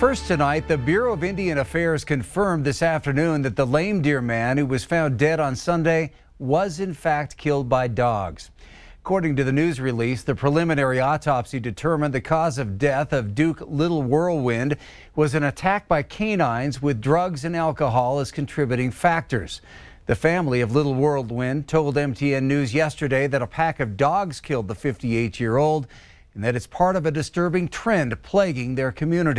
First tonight, the Bureau of Indian Affairs confirmed this afternoon that the Lame Deer man who was found dead on Sunday was in fact killed by dogs. According to the news release, the preliminary autopsy determined the cause of death of Duke Little Whirlwind was an attack by canines with drugs and alcohol as contributing factors. The family of Little Whirlwind told MTN News yesterday that a pack of dogs killed the 58 year old and that it's part of a disturbing trend plaguing their community.